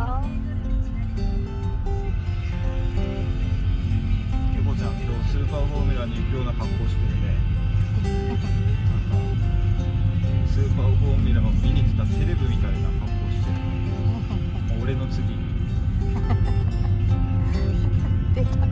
ゆこちゃん今日スーパーフォーミュラに行くような格好してるね。スーパーフォーミュラを見に来たセレブみたいな格好してる。俺の次。出 た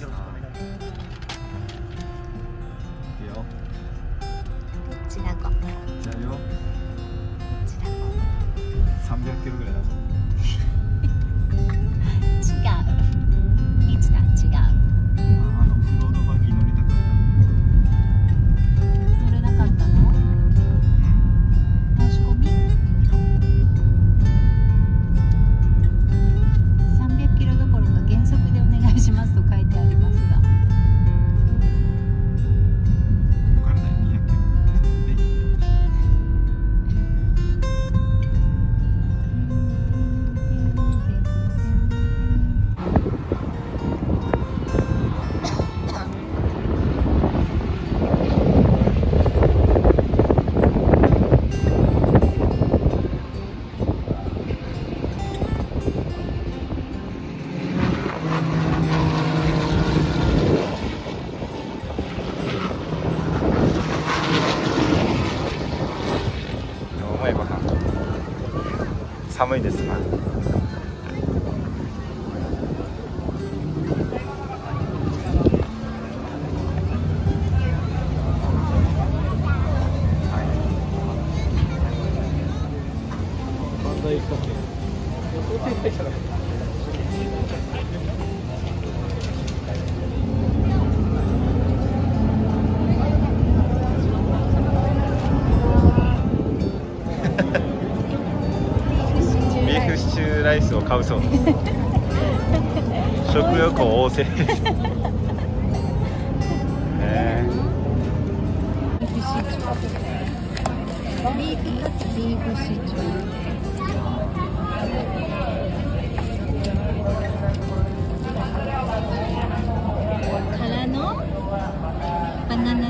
Jones. 食欲ライスを買うそう。で す食欲旺盛。です、ビーフカツビーフシチュー。からのバナナ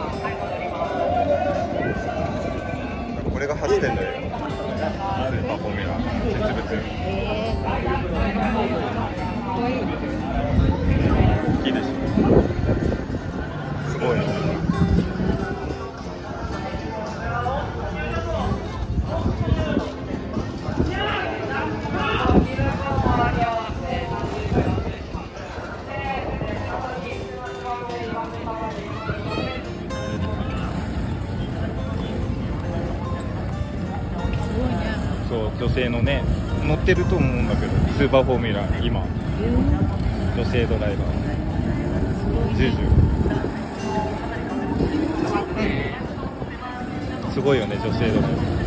すごい女性のね乗ってると思うんだけどスーパーフォーミュラー今。女性ドライバー。ジュジュ。すごいよね女性ドライバー。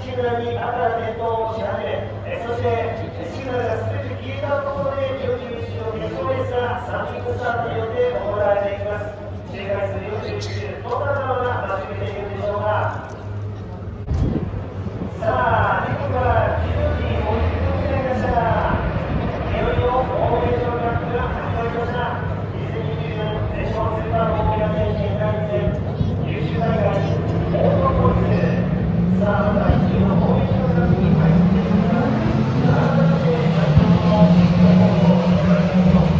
岸田に赤瀬とし始め、そして Thank you.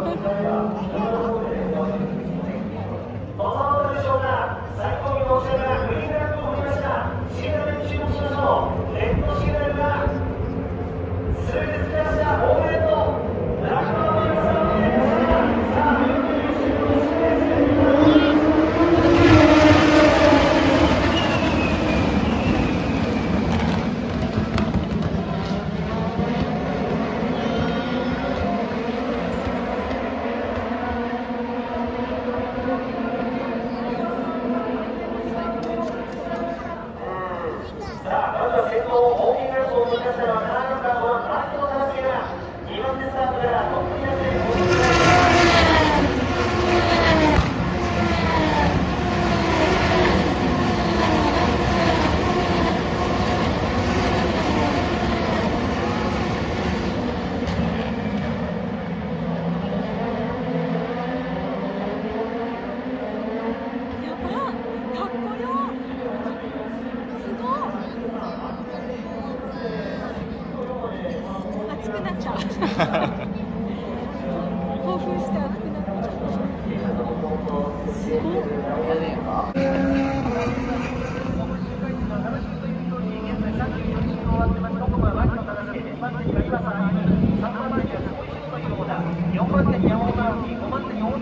くなっちゃう興奮して熱くなっちゃうすごい4番手に山本直樹5番手に大